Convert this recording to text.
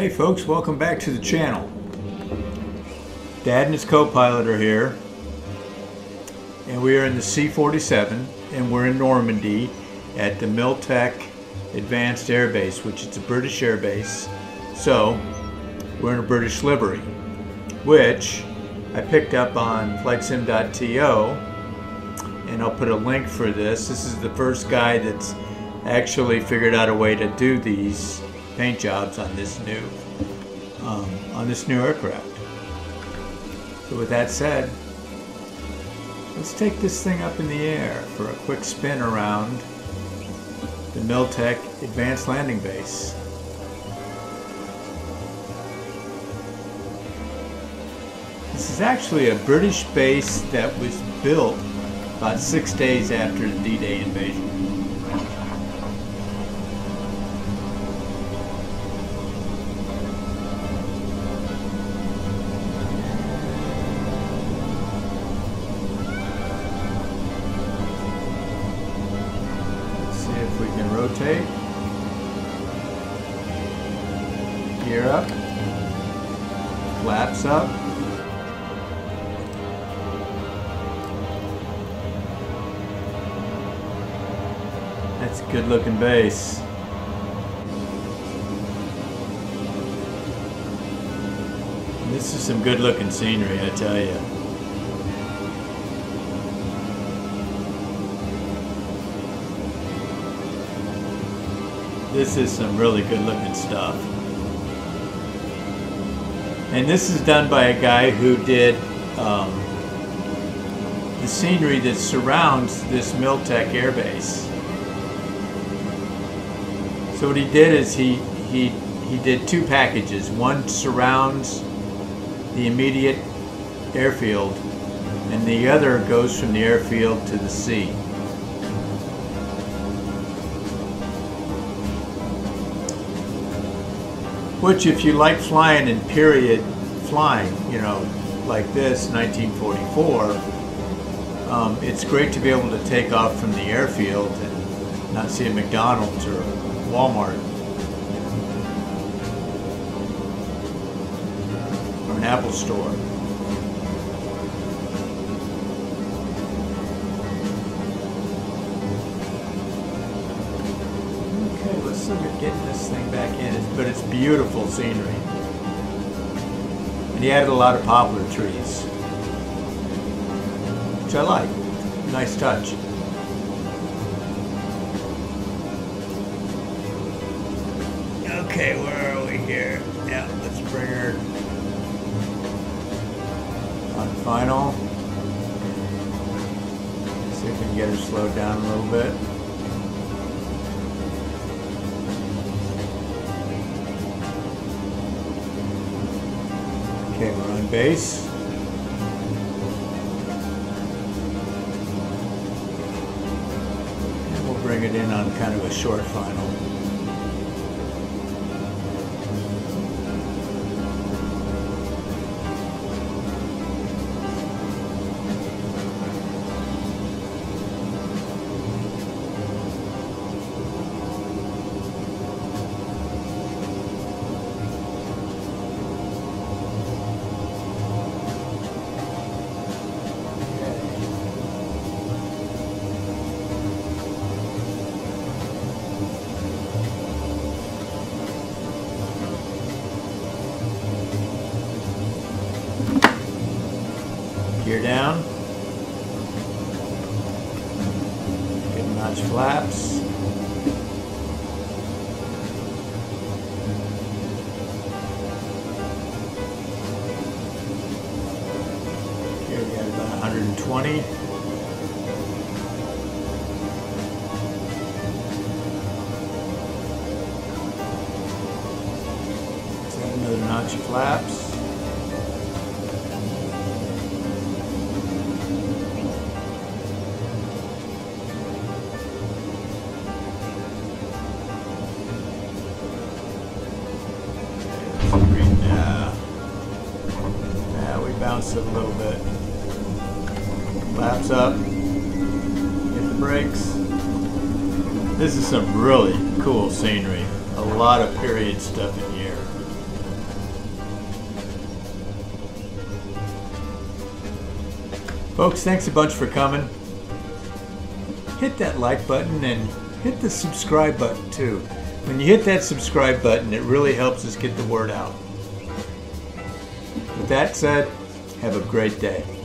Hey folks, welcome back to the channel. Dad and his co-pilot are here. And we are in the C-47 and we're in Normandy at the Miltech Advanced Air Base, which is a British air base. So, we're in a British livery, which I picked up on flightsim.to and I'll put a link for this. This is the first guy that's actually figured out a way to do these paint jobs on this new um, on this new aircraft. So with that said, let's take this thing up in the air for a quick spin around the Miltech Advanced Landing Base. This is actually a British base that was built about six days after the D-Day invasion. We can rotate. Gear up. Flaps up. That's a good looking base. This is some good looking scenery, I tell you. This is some really good looking stuff. And this is done by a guy who did um, the scenery that surrounds this Miltech Air Base. So what he did is he he he did two packages. One surrounds the immediate airfield, and the other goes from the airfield to the sea. Which, if you like flying in period flying, you know, like this, 1944, um, it's great to be able to take off from the airfield and not see a McDonald's or Walmart or an Apple store. Look at getting this thing back in. It's, but it's beautiful scenery. And he added a lot of poplar trees, which I like. Nice touch. Okay, where are we here? Yeah, let's bring her on final. See if we can get her slowed down a little bit. Base. And we'll bring it in on kind of a short final. Gear down. Good notch flaps. Here we got about 120. Another notch of flaps. bounce it a little bit. Laps up, hit the brakes. This is some really cool scenery. A lot of period stuff in here. Folks, thanks a bunch for coming. Hit that like button and hit the subscribe button too. When you hit that subscribe button, it really helps us get the word out. With that said, have a great day.